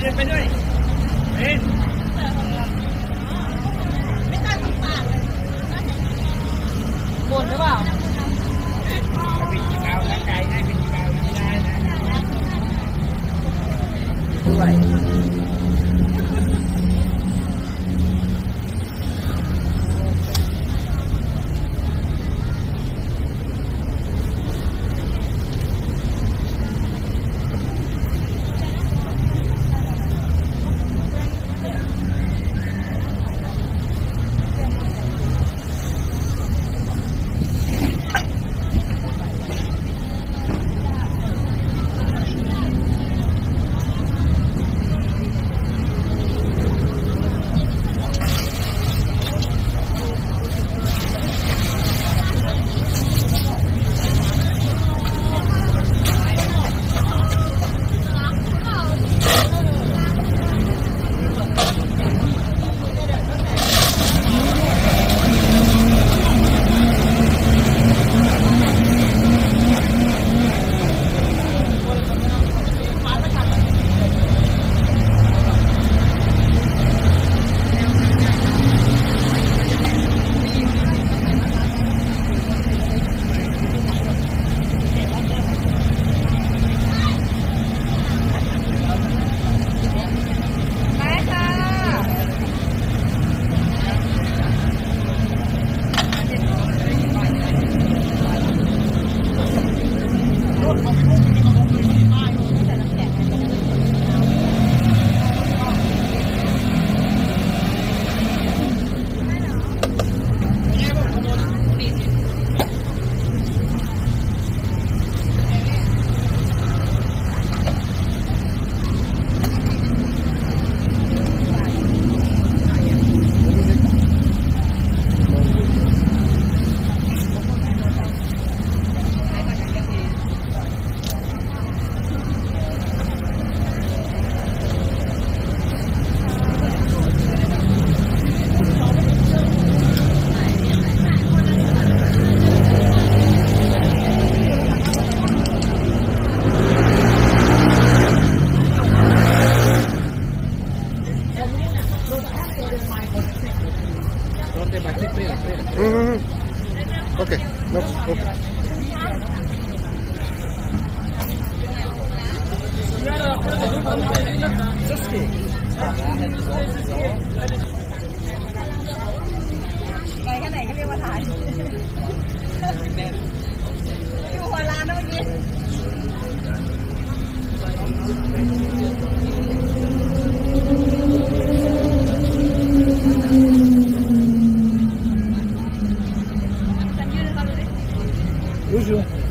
เดินไปด้วยเป็นไม่ต้องทำปากเลยบ่นหรือเปล่าเป็นกีาร่างกให้เป็นกีาไม่ได้นะ Okay. No. Okay. Just Tamo junto.